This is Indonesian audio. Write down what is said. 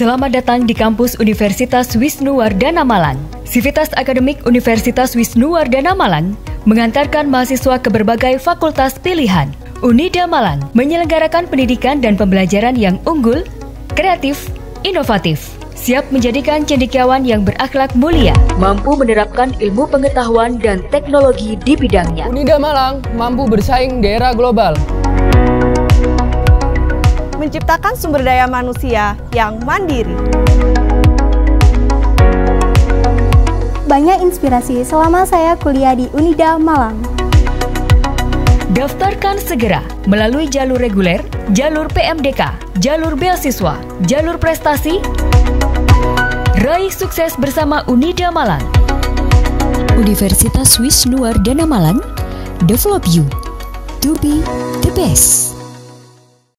Selamat datang di kampus Universitas Wisnuwardana Malang. Sivitas Akademik Universitas Wisnuwardana Malang mengantarkan mahasiswa ke berbagai fakultas pilihan. Unida Malang menyelenggarakan pendidikan dan pembelajaran yang unggul, kreatif, inovatif, siap menjadikan cendekiawan yang berakhlak mulia, mampu menerapkan ilmu pengetahuan dan teknologi di bidangnya. Unida Malang mampu bersaing di era global. Menciptakan sumber daya manusia yang mandiri. Banyak inspirasi selama saya kuliah di Unida Malang. Daftarkan segera melalui jalur reguler, jalur PMDK, jalur beasiswa, jalur prestasi. Raih sukses bersama Unida Malang. Universitas Wisnuwardana Malang, develop you to be the best.